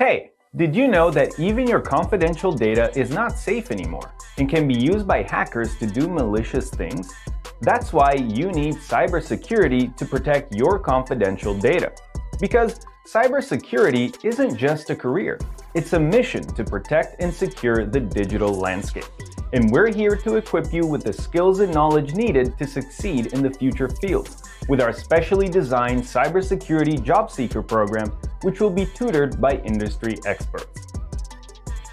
Hey, did you know that even your confidential data is not safe anymore and can be used by hackers to do malicious things? That's why you need cybersecurity to protect your confidential data. Because cybersecurity isn't just a career, it's a mission to protect and secure the digital landscape. And we're here to equip you with the skills and knowledge needed to succeed in the future fields with our specially designed cybersecurity job seeker program, which will be tutored by industry experts.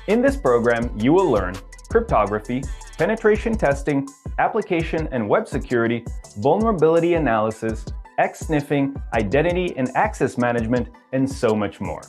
In this program, you will learn cryptography, penetration testing, application and web security, vulnerability analysis, X sniffing, identity and access management, and so much more.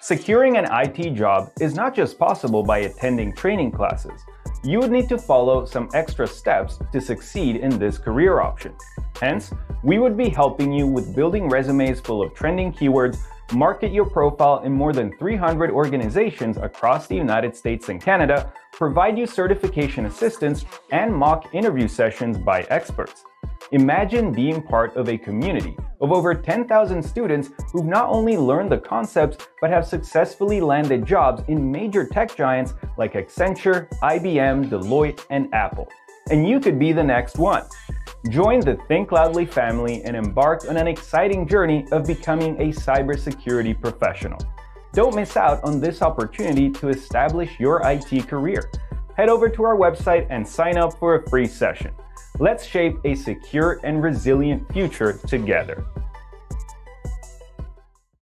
Securing an IT job is not just possible by attending training classes. You would need to follow some extra steps to succeed in this career option. Hence, we would be helping you with building resumes full of trending keywords, market your profile in more than 300 organizations across the United States and Canada, provide you certification assistance, and mock interview sessions by experts. Imagine being part of a community of over 10,000 students who've not only learned the concepts but have successfully landed jobs in major tech giants like Accenture, IBM, Deloitte, and Apple. And you could be the next one. Join the ThinkCloudly family and embark on an exciting journey of becoming a cybersecurity professional. Don't miss out on this opportunity to establish your IT career. Head over to our website and sign up for a free session. Let's shape a secure and resilient future together.